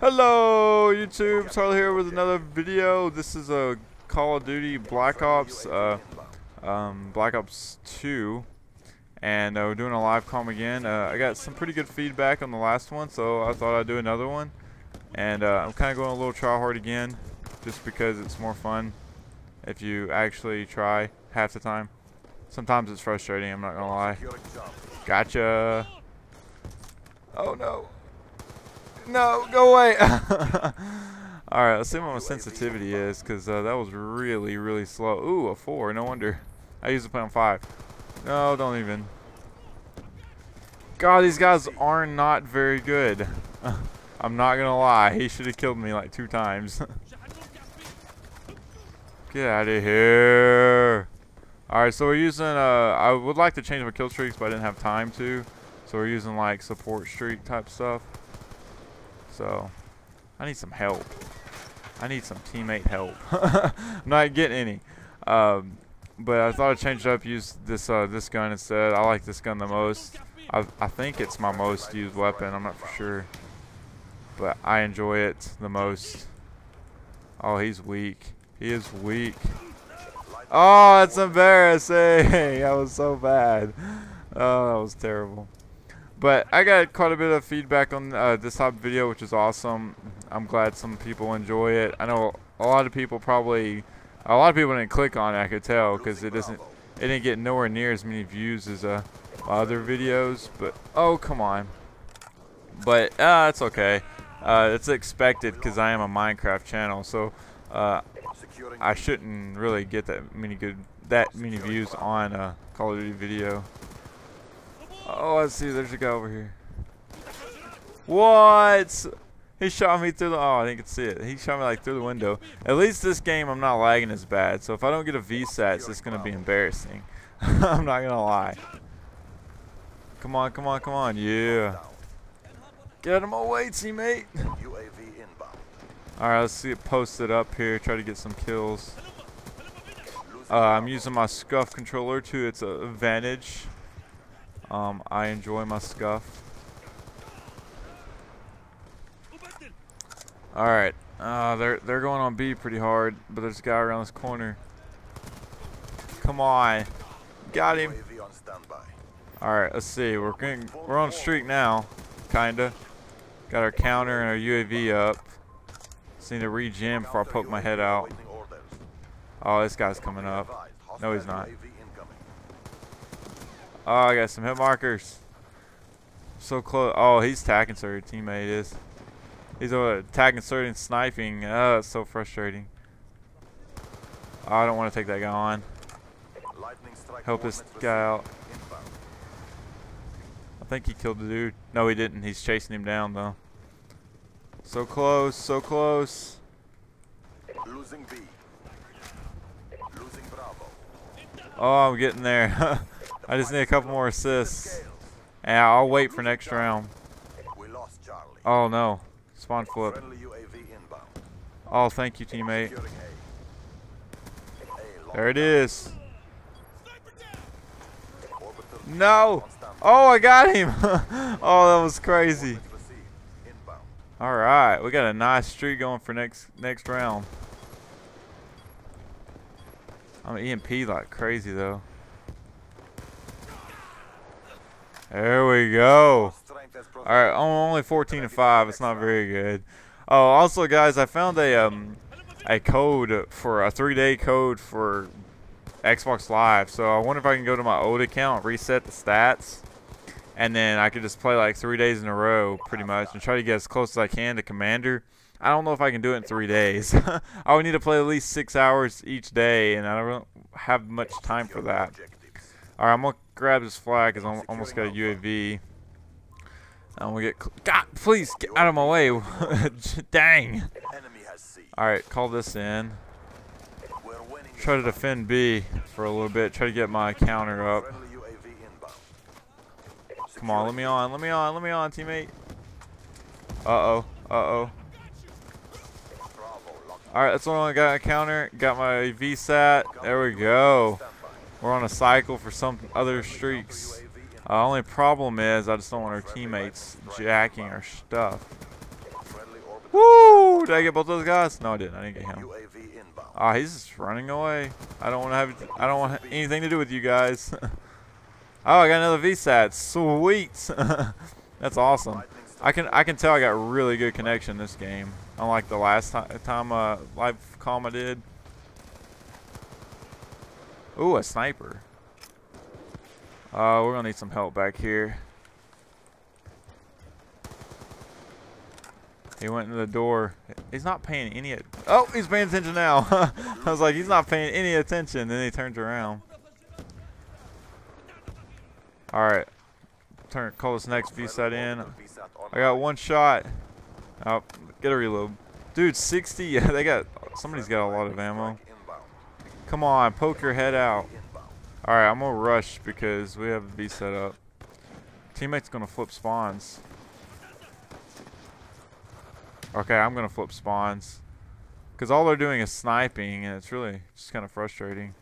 Hello YouTube, Harley here with another video. This is a Call of Duty Black Ops, uh, um, Black Ops 2, and uh, we're doing a live com again. Uh, I got some pretty good feedback on the last one, so I thought I'd do another one. And uh, I'm kind of going a little try hard again, just because it's more fun if you actually try half the time. Sometimes it's frustrating, I'm not gonna lie. Gotcha. Oh no. No, go away. Alright, let's see what my sensitivity is, because uh, that was really, really slow. Ooh, a 4, no wonder. I used to play on 5. No, don't even. God, these guys are not very good. I'm not going to lie. He should have killed me like two times. Get out of here. Alright, so we're using, uh, I would like to change my kill streaks, but I didn't have time to. So we're using like support streak type stuff. So, I need some help. I need some teammate help. I'm not getting any. Um, but I thought I'd change it up, use this uh, this gun instead. I like this gun the most. I, I think it's my most used weapon. I'm not for sure. But I enjoy it the most. Oh, he's weak. He is weak. Oh, that's embarrassing. that was so bad. Oh, that was terrible. But I got quite a bit of feedback on uh, this of video, which is awesome. I'm glad some people enjoy it. I know a lot of people probably, a lot of people didn't click on it. I could tell because it doesn't, it didn't get nowhere near as many views as uh, other videos. But oh come on. But uh, it's okay. Uh, it's expected because I am a Minecraft channel, so uh, I shouldn't really get that many good, that many views on a Call of Duty video. Oh, I see. There's a guy over here. What? He shot me through the. Oh, I didn't see it. He shot me like through the window. At least this game, I'm not lagging as bad. So if I don't get a VSAT, it's just gonna be embarrassing. I'm not gonna lie. Come on, come on, come on. Yeah. Get him away, teammate. Alright, let's see it posted up here. Try to get some kills. Uh, I'm using my SCUF controller to its a advantage. Um, I enjoy my SCUF. Alright. Uh, they're, they're going on B pretty hard, but there's a guy around this corner. Come on. Got him. Alright, let's see. We're getting, we're on streak now. Kinda. Got our counter and our UAV up. Just need to regen before I poke my head out. Oh, this guy's coming up. No, he's not. Oh, I got some hit markers. So close. Oh, he's tagging sir. Teammate is. He's uh, tagging sir and sniping. Oh, it's so frustrating. Oh, I don't want to take that guy on. Help this guy out. I think he killed the dude. No, he didn't. He's chasing him down though. So close, so close. Losing B. Losing Bravo. Oh, I'm getting there. I just need a couple more assists. And I'll wait for next round. Oh no. Spawn flip. Oh, thank you, teammate. There it is. No! Oh, I got him! oh, that was crazy. Alright, we got a nice streak going for next next round. I'm EMP like crazy though. There we go. Alright, I'm only 14 to 5. It's not very good. Oh, also, guys, I found a um a code for a three-day code for Xbox Live. So I wonder if I can go to my old account, reset the stats, and then I could just play like three days in a row, pretty much, and try to get as close as I can to Commander. I don't know if I can do it in three days. I would need to play at least six hours each day, and I don't have much time for that. Alright, I'm going to grab this flag because I'm almost got a UAV. I'm going to get... God, please, get out of my way. Dang. Alright, call this in. Try to defend B for a little bit. Try to get my counter up. Come on, let me on, let me on, let me on, teammate. Uh-oh, uh-oh. Alright, that's one I got a counter. Got my VSAT. There we go. We're on a cycle for some other streaks. Uh, only problem is I just don't want our teammates jacking our stuff. Woo! Did I get both those guys? No, I didn't. I didn't get him. Ah, he's just running away. I don't want to have. I don't want anything to do with you guys. oh, I got another VSAT. Sweet. That's awesome. I can I can tell I got really good connection this game. Unlike the last time uh, live calm I did. Ooh, a sniper. Uh, we're gonna need some help back here. He went into the door. He's not paying any. Oh, he's paying attention now. I was like, he's not paying any attention. Then he turns around. All right, turn call this next VSAT in. I got one shot. Oh, get a reload. Dude, 60. Yeah, they got. Somebody's got a lot of ammo. Come on, poke your head out. All right, I'm gonna rush because we have the VSAT up. Teammate's gonna flip spawns. Okay, I'm gonna flip spawns. Cause all they're doing is sniping, and it's really just kind of frustrating.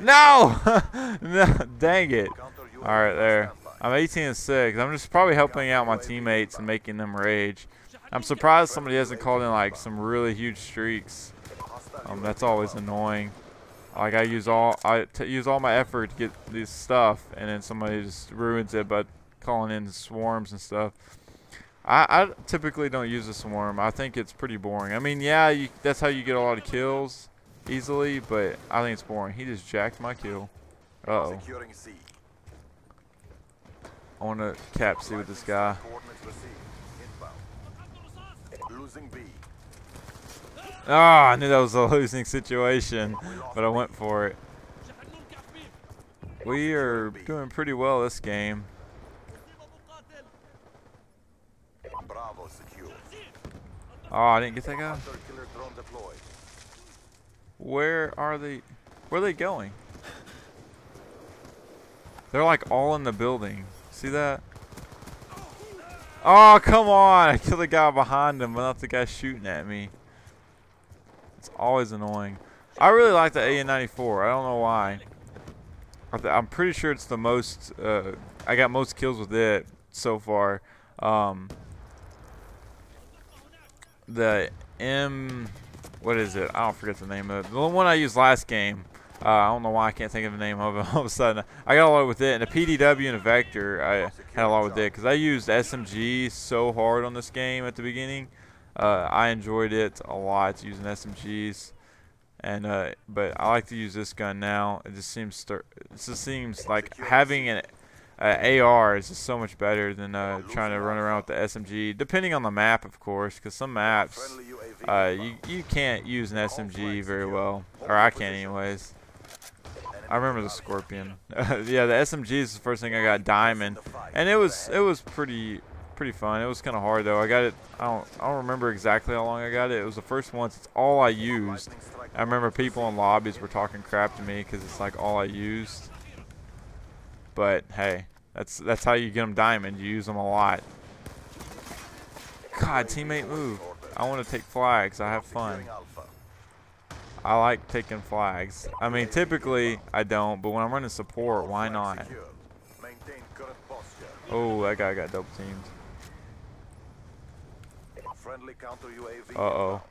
No! no, dang it. All right, there. I'm 18 and six. I'm just probably helping out my teammates and making them rage. I'm surprised somebody hasn't called in like some really huge streaks. Um, that's always annoying. Like I use all I t use all my effort to get this stuff, and then somebody just ruins it by calling in swarms and stuff. I, I typically don't use a swarm. I think it's pretty boring. I mean, yeah, you, that's how you get a lot of kills easily, but I think it's boring. He just jacked my kill. Uh oh. I want to cap C with this guy. Losing B. Ah, I knew that was a losing situation, but I went for it. We are doing pretty well this game. Bravo secure. Oh, I didn't get that guy. Hunter killer drone deployed. Where are they? Where are they going? They're like all in the building. See that? Oh, come on. I killed the guy behind him, but not the guy shooting at me. It's always annoying. I really like the AN-94. I don't know why. I'm pretty sure it's the most, uh, I got most kills with it so far. Um, the M, what is it? I don't forget the name of it. The one I used last game. Uh, I don't know why I can't think of the name of it all of a sudden. I got a lot with it. And a PDW and a Vector, I had a lot with it. Because I used SMG so hard on this game at the beginning. Uh, I enjoyed it a lot using SMGs. And uh, but I like to use this gun now. It just seems it just seems like having an uh, AR is just so much better than uh, trying to run around with the SMG. Depending on the map, of course, because some maps uh, you you can't use an SMG very well, or I can't anyways. I remember the Scorpion. yeah, the SMG is the first thing I got diamond, and it was it was pretty pretty fun. It was kind of hard though. I got it. I don't I don't remember exactly how long I got it. It was the first one. It's all I used. I remember people in lobbies were talking crap to me because it's like all I used. But hey, that's that's how you get them diamond. You use them a lot. God, teammate, move. I want to take flags. I have fun. I like taking flags. I mean, typically I don't, but when I'm running support, why not? secured. Maintain current posture. Oh, that guy got double teamed. Friendly counter UAV. Uh oh.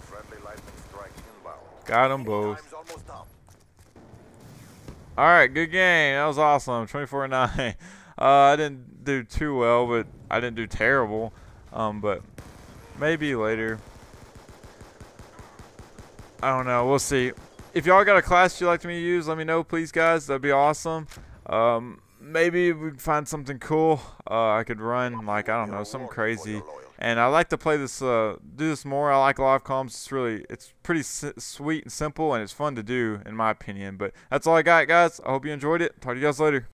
Friendly lightning strike inbound. got them both. Time's almost up. All right, good game. That was awesome. 24 9. Uh, I didn't do too well, but I didn't do terrible. Um, but maybe later. I don't know. We'll see. If y'all got a class you'd like me to use, let me know, please, guys. That'd be awesome. Um, maybe we find something cool. Uh, I could run like I don't know, something crazy. And I like to play this, uh, do this more. I like live comms. It's really, it's pretty sweet and simple, and it's fun to do, in my opinion. But that's all I got, guys. I hope you enjoyed it. Talk to you guys later.